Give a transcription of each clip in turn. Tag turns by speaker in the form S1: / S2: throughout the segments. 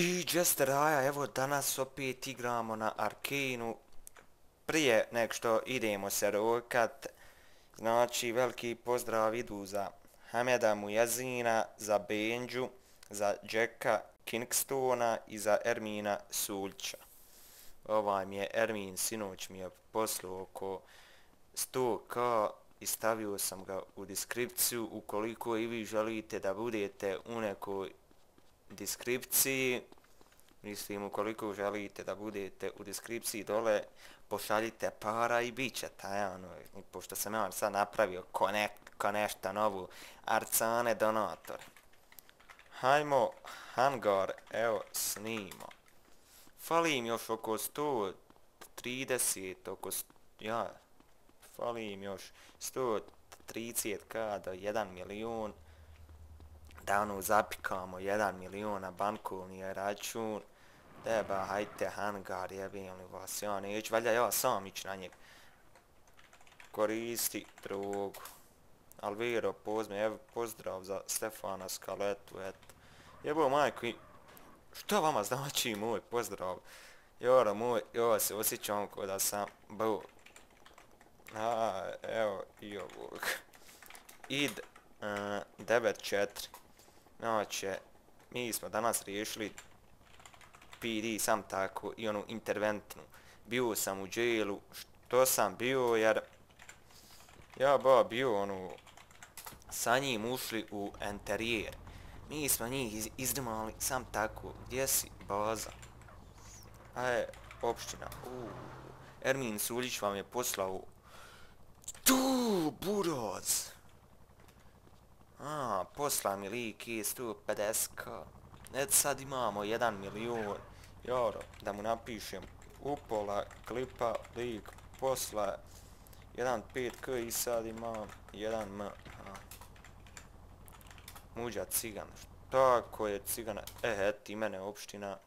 S1: I Jester Aja, evo danas opet igramo na Arkanu. Prije nek što idemo se rokat, znači veliki pozdrav idu za Hameda Mujazina, za Benđu, za Jacka Kingstona i za Ermina Sulća. Ovaj mi je Ermin, sinoć mi je poslao oko 100k i stavio sam ga u deskripciju. Ukoliko i vi želite da budete u nekoj deskripciji, mislim ukoliko želite da budete u deskripciji dole, pošaljite para i bit će taj ono, pošto sam ja sad napravio ko, ne, nešto novu, arcane donator. Hajmo, hangar, evo, snimo. Fali im još oko 130, oko, ja, fali im još 130k do 1 milijun da ono zapikamo 1 milion na bankovni račun, deba, hajte hangar, jebim li ono, vas, ja neću, valjda ja sam ići na njeg. Koristi drogu. Alviro, pozme, evo, pozdrav za Stefana Skaletu, eto. Jebo, majko, šta vama znači moj pozdrav? Joro, moj, jo, se osjećam ko da sam, bo. A, evo, i ovog. Id, eh, uh, 9-4. Znači, mi smo danas riješili PD sam tako i onu interventnu. Bio sam u dželu, što sam bio jer ja ba bio onu sa njim ušli u interijer. Mi smo njih izdimali sam tako, gdje si baza? Aj, opština, uuu. Ermin Suljić vam je poslao tu, buroz! A, posla mi lik i 150k. Et sad imamo 1 milion. euro da mu napišem upola klipa lik posla 1.5k i sad imam 1m. Muđa cigan. Tako je cigana. E, et, mene opština.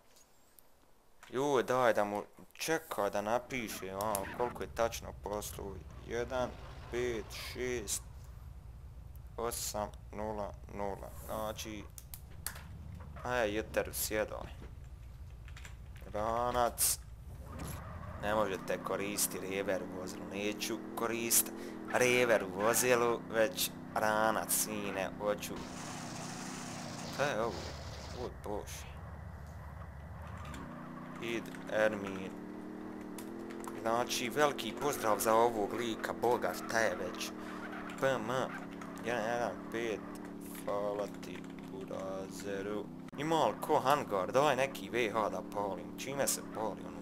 S1: Ju, daj da mu čeka da napiše a, koliko je tačno poslu. 1, 5, 6, 8, 0, 0. Znači, aj, sjedo. Ranac. Ne možete koristiti rever u vozilu. Neću koristiti rever u vozilu, već ranac, sine, hoću. Šta je ovo? Ovo je boši. Id, Ermin. Znači, veliki pozdrav za ovog lika, boga, šta je već? PM, 1-1-5, hvala ti, burazeru. Ima li ko hangar, daj neki VH da palim, čime se pali ono?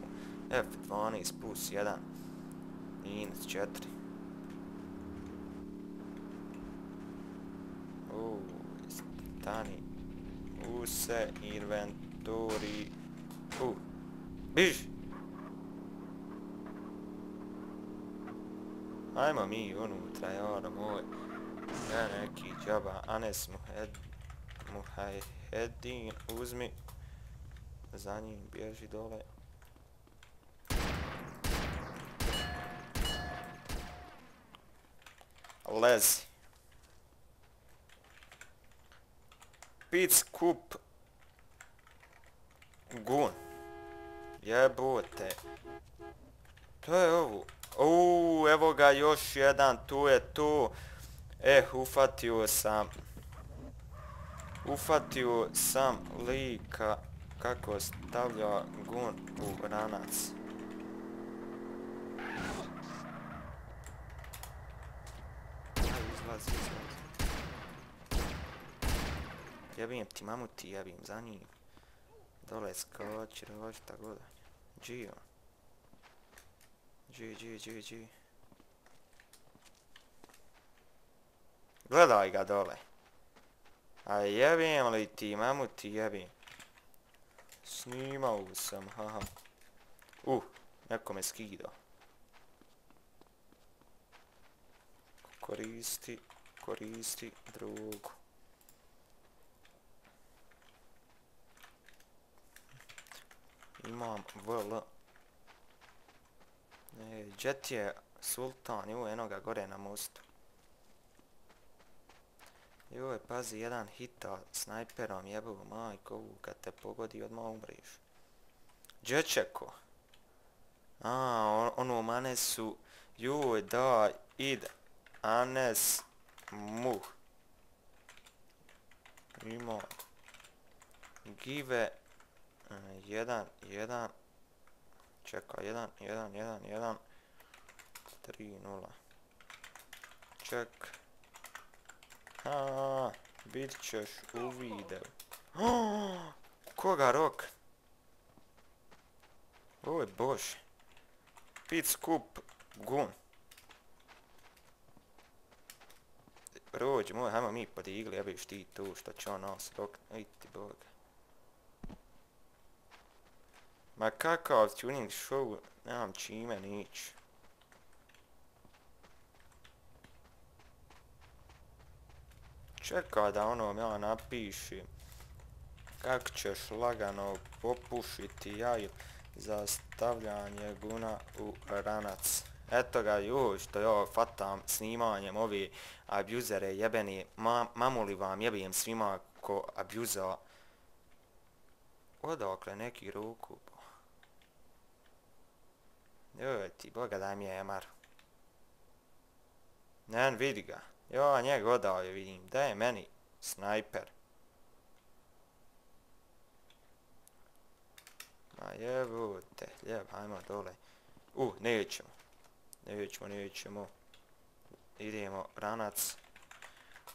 S1: F12 plus 1, minus 4. Uuu, stani. Use, inventori. Uuu, biž! Ajmo mi unutra, jara moj. Na neki džaba, Anes Muhed, Muhedin, uzmi. Za njim bježi dole. Lezi. Pic kup. Gun. Jebote. To je ovo. Uuu, evo ga još jedan, tu je tu. Eh, ufatio sam... Ufatio sam lika kako stavlja gun u ranac. Izlazi, izlazi. Jebim ti mamuti, jebim za njim. Dole skoči, rovač, tako da. Gio. Gio, gio, gio, gio. Gledaj ga dole. A jebim li ti, mamu ti jebim. Snimao sam, haha. Uh, neko me skida. Koristi, koristi drugu. Imam VL. E, jet je sultan, evo enoga gore na mostu. Joj, pazi, jedan hita snajperom jebavu majkovu, kad te pogodi odmah umriš. Džečeko. A, on, ono manesu. Joj, da, id. Anes. Muh. Ima. Give. Jedan, jedan. Čeka, jedan, jedan, jedan, jedan. Tri, nula. Ček. A, bit ćeš u videu. Koga rok? Oj, bože. Pit skup gun. Prođi moj, hajmo mi podigli, jebiš ti tu, što će on nas rok, vidi boga. Ma kakav tuning show, nemam čime nići. Čeka da ono ja napiši Kak ćeš lagano popušiti jaju za stavljanje guna u ranac. Eto ga, ju, što ja fatam snimanjem ovi abjuzere jebeni, ma, mamuli vam jebijem svima ko abjuza. Odakle neki ruku? Joj ti, boga daj mi je emar. Nen vidi ga. Jo, njeg odao je vidim. Da je meni snajper. Ma jebute, ljeb, hajmo dole. U, nećemo. Nećemo, nećemo. Idemo, ranac.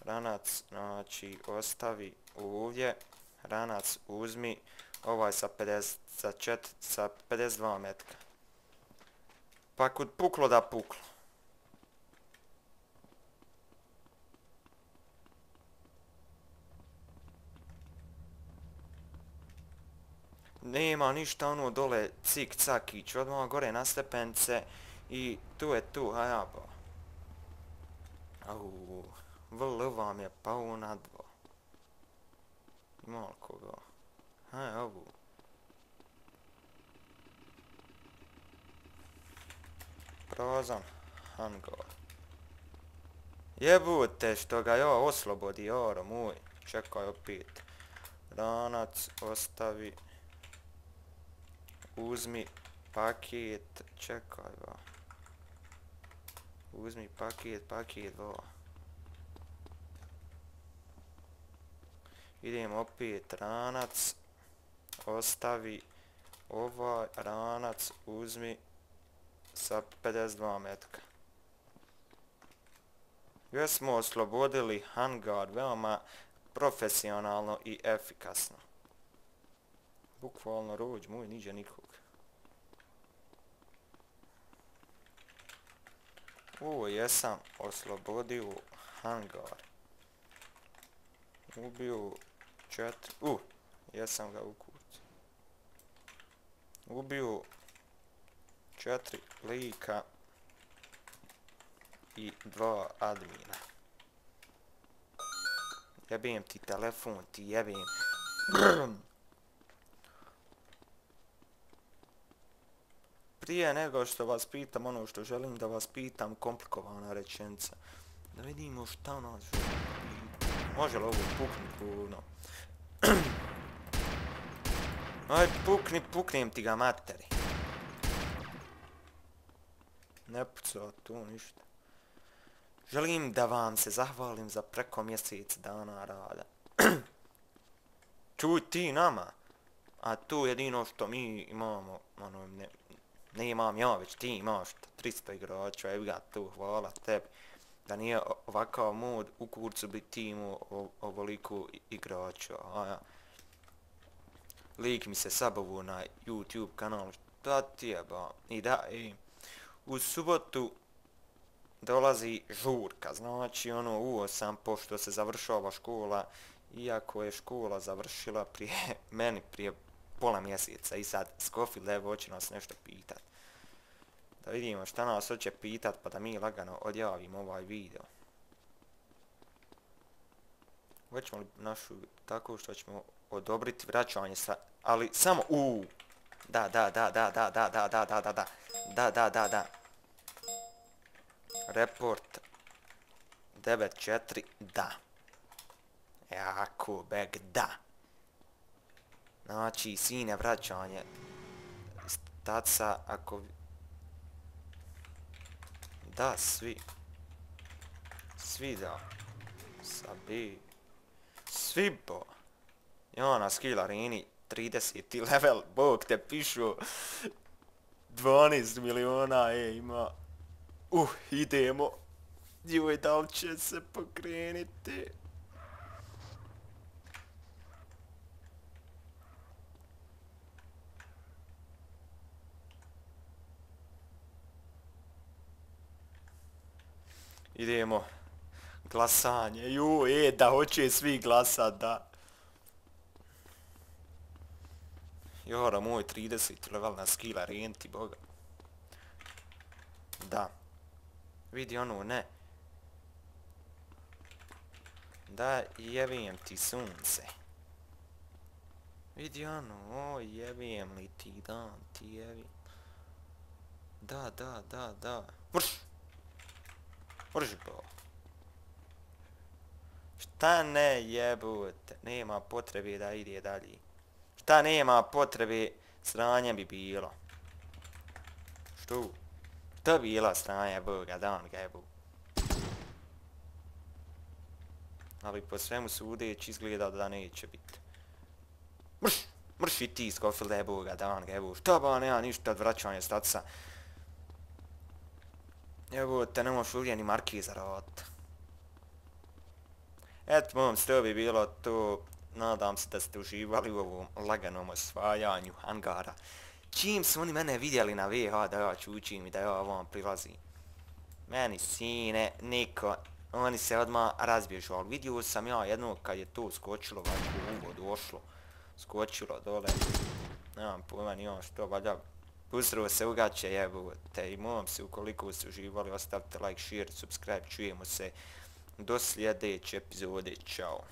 S1: Ranac, znači, ostavi ovdje. Ranac, uzmi. Ovaj sa 50, sa 4, sa 52 metka. Pa kod puklo da puklo. Nema ništa ono dole cik cakić, odmah gore na stepence i tu je tu, hajabo. Au, vl vam je pao na dvo. Ima koga? Haj, ovu. Prozan, hangar. Jebute što ga ja oslobodi, oro moj. Čekaj opet. Ranac, ostavi uzmi paket, čekaj ba. Uzmi paket, paket ba. Idem opet ranac, ostavi ovaj ranac, uzmi sa 52 metka. Gdje smo oslobodili hangar veoma profesionalno i efikasno. Bukvalno rođ moj, niđe nikog. Ovo jesam oslobodio hangar. Ubio četiri... U, jesam ga u. Ubio četiri lika i dva admina. Jebim ti telefon, ti jebim. Prije nego što vas pitam ono što želim da vas pitam, komplikovana rečenica. Da vidimo šta nas Može li ovo pukni puno? Aj, pukni, puknijem ti ga materi. Ne pucao tu ništa. Želim da vam se zahvalim za preko mjesec dana rada. Čuj ti nama. A tu jedino što mi imamo, ono, ne, ne imam ja, već ti imaš 300 igrača, evi ga tu, hvala tebi. Da nije ovakav mod u kurcu bi ti imao ovoliku igrača, a ja. Lik mi se sabavu na YouTube kanal, šta ti je ba? I da, i u subotu dolazi žurka, znači ono u 8, pošto se završava škola, iako je škola završila prije meni, prije pola mjeseca i sad Skofi Levo hoće nas nešto pitat. Da vidimo šta nas hoće pitat pa da mi lagano odjavimo ovaj video. Hoćemo li našu tako što ćemo odobriti vraćanje sa... Ali samo... u Da, da, da, da, da, da, da, da, da, da, da. Da, da, da, da. Report 9.4, da. Welcome back, da. Znači, sine vraćanje. Staca, ako... Da, svi. Svi da. Sabi. Svi bo. I ona skill arini, 30. level, bog te pišu. 12 miliona, e, ima. Uh, idemo. Joj, da li će se pokreniti? Idemo. Glasanje. Ju, e, da hoće svi glasat, da. Jora, moj 30 level na skill renti, boga. Da. Vidi ono, ne. Da, jebim ti sunce. Vidi ono, o, jebim li ti dan, ti jebim. Da, da, da, da. Mrš! Prži bo. Šta ne jebute, nema potrebe da ide dalje. Šta nema potrebe, sranje bi bilo. Što? Šta bila sranje boga, dan ga jebu. Ali po svemu sudeći izgleda da neće biti. Mrš! Mrš i ti skofil da je ga jebu. Šta ba nema ništa odvraćanje statusa. staca. Evo te ne možeš uvijeni markiza rot. Eto, mom, što bi bilo to nadam se da ste uživali u ovom laganom osvajanju hangara. Čim su oni mene vidjeli na VH da ja čučim i da ja ovom prilazim. Meni sine, niko, oni se odmah razbježu, ali vidio sam ja jedno kad je to skočilo, valjda uvo došlo, skočilo dole. Nemam pojma ni on što, valjda Uzro se ugaće, jebote, i mom se ukoliko ste uživali, ostavite like, share, subscribe, čujemo se do sljedeće epizode, čao.